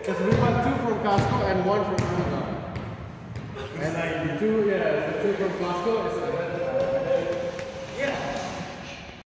Because we bought two from Costco and one from Amazon. And two, yeah, the two from Costco